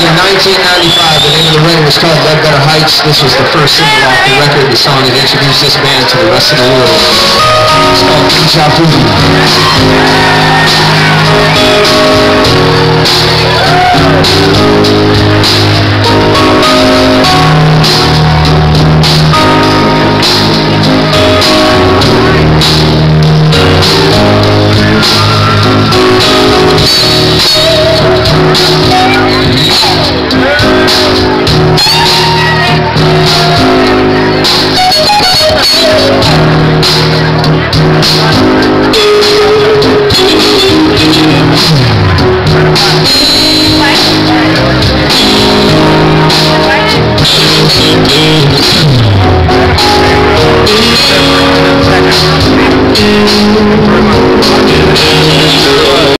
in 1995, the name of the record was called Ledbetter Heights. This was the first single off the record, the song that introduced this band to the rest of the world. It's called Deja.